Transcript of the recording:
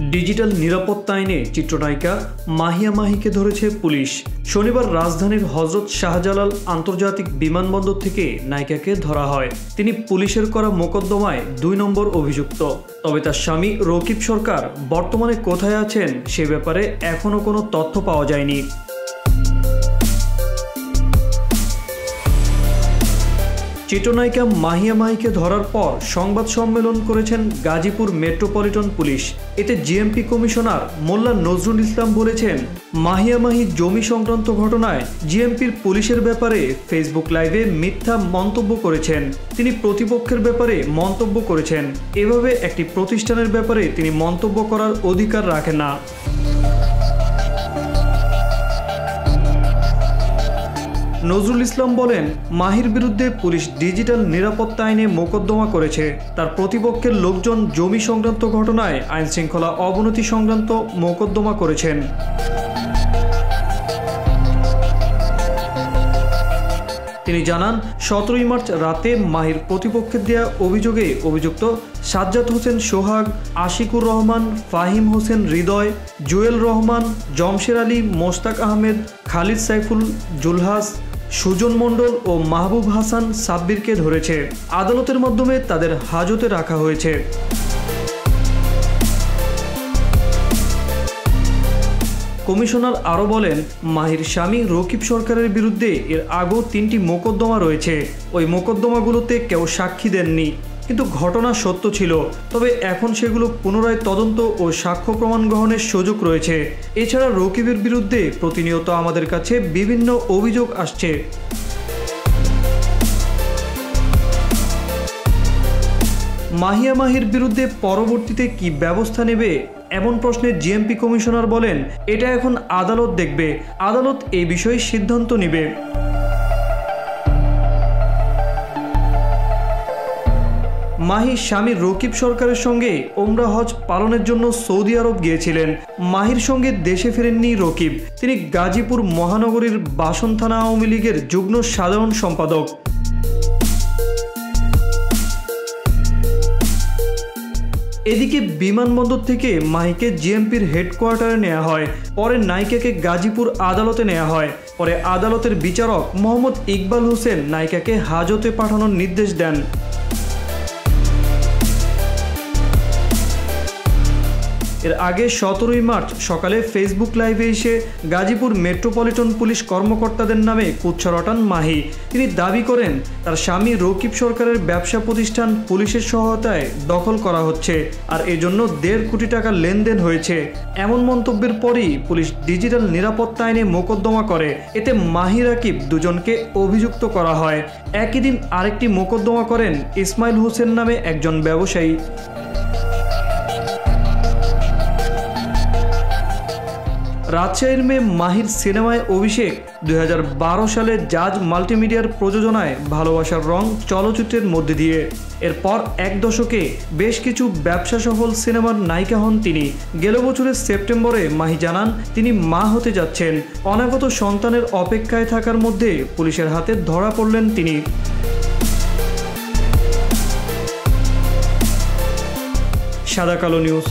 Digital নিরাপত্তা আইনে চিত্রনায়িকা মাহিয়া মাহিকে ধরেছে পুলিশ। শনিবার রাজধানীর হজরত শাহজালাল আন্তর্জাতিক বিমানবন্দর থেকে নায়িকাকে ধরা হয়। তিনি পুলিশের করা মোকদ্দমায় দুই নম্বর অভিযুক্ত। তবে তার স্বামী রকিব সরকার বর্তমানে কোথায় আছেন সে ব্যাপারে এখনও কোনো তথ্য পাওয়া যায়নি। চিত্রনায়িকা মাহিয়া মাহিকে ধরার পর সংবাদ সম্মেলন করেছেন গাজীপুর মেট্রোপলিটন পুলিশ। এতে জিএমপি কমিশনার মোল্লা নজরুল ইসলাম বলেছেন, মাহিয়া মাহি জমি সংক্রান্ত ঘটনায় জিএমপির পুলিশের ব্যাপারে ফেসবুক লাইভে মিথ্যা মন্তব্য করেছেন। তিনি প্রতিপক্ষের ব্যাপারে মন্তব্য করেছেন। এভাবে একটি প্রতিষ্ঠানের ব্যাপারে তিনি মন্তব্য করার অধিকার রাখেন না। নজরুল ইসলাম বলেন, মাহির বিরুদ্ধে পুলিশ ডিজিটাল নিরাপত্তা আইনে মোকদ্দমা করেছে। তার প্রতিপক্ষের লোকজন জমি সংক্রান্ত ঘটনায় আইন শৃঙ্খলা অবনতি সংক্রান্ত মোকদ্দমা করেছেন। তিনি জানান, সতেরোই মার্চ রাতে মাহির প্রতিপক্ষের দেওয়া অভিযোগে অভিযুক্ত সাজ্জাদ হোসেন সোহাগ, আশিকুর রহমান, ফাহিম হোসেন হৃদয়, জুয়েল রহমান, জমশের আলী মোস্তাক আহমেদ, খালিদ সাইফুল, জুলহাস সুজন মণ্ডল ও মাহবুব হাসান সাব্বিরকে ধরেছে। আদালতের মাধ্যমে তাদের হাজতে রাখা হয়েছে। কমিশনার আরও বলেন, মাহির স্বামী রকিব সরকারের বিরুদ্ধে এর আগেও তিনটি মোকদ্দমা রয়েছে। ওই মোকদ্দমাগুলোতে কেউ সাক্ষী দেননি। কিন্তু ঘটনা সত্য ছিল। তবে এখন সেগুলো পুনরায় তদন্ত ও সাক্ষ্য প্রমাণ গ্রহণের সুযোগ রয়েছে। এছাড়া রকিবের বিরুদ্ধে প্রতিনিয়ত আমাদের কাছে বিভিন্ন অভিযোগ আসছে। মাহিয়া মাহির বিরুদ্ধে পরবর্তীতে কি ব্যবস্থা নেবে এমন প্রশ্নে জিএমপি কমিশনার বলেন, এটা এখন আদালত দেখবে। আদালত এই বিষয়ে সিদ্ধান্ত নেবে। মাহি স্বামী রকিব সরকারের সঙ্গে ওমরা হজ পালনের জন্য সৌদি আরব গিয়েছিলেন। মাহির সঙ্গে দেশে ফেরেননি রকিব। তিনি গাজীপুর মহানগরীর বাসন থানা আওয়ামী লীগের যুগ্ম সাধারণ সম্পাদক। এদিকে বিমানবন্দর থেকে মাহিকে জিএমপির হেডকোয়ার্টারে নেওয়া হয়। পরে নায়িকাকে গাজীপুর আদালতে নেওয়া হয়। পরে আদালতের বিচারক মোহাম্মদ ইকবাল হোসেন নায়িকাকে হাজতে পাঠানোর নির্দেশ দেন। এর আগে সতেরোই মার্চ সকালে ফেসবুক লাইভে এসে গাজীপুর মেট্রোপলিটন পুলিশ কর্মকর্তাদের নামে কুচ্ছা রটান মাহি। তিনি দাবি করেন, তার স্বামী রকিব সরকারের ব্যবসা প্রতিষ্ঠান পুলিশের সহায়তায় দখল করা হচ্ছে আর এজন্য দেড় কোটি টাকা লেনদেন হয়েছে। এমন মন্তব্যের পরই পুলিশ ডিজিটাল নিরাপত্তা আইনে মোকদ্দমা করে। এতে মাহি রাকিব দুজনকে অভিযুক্ত করা হয়। একই দিন আরেকটি মোকদ্দমা করেন ইসমাইল হোসেন নামে একজন ব্যবসায়ী। রাজশাহীর মেয়ে মাহির সিনেমায় অভিষেক। দুই হাজার বারো সালে জাজ মাল্টিমিডিয়ার প্রযোজনায় ভালোবাসার রং চলচ্চিত্রের মধ্যে দিয়ে। এরপর এক দশকে বেশ কিছু ব্যবসা সফল সিনেমার নায়িকা হন তিনি। গেল বছরের সেপ্টেম্বরে মাহি জানান, তিনি মা হতে যাচ্ছেন। অনাগত সন্তানের অপেক্ষায় থাকার মধ্যে পুলিশের হাতে ধরা পড়লেন তিনি। সাদা কালো নিউজ।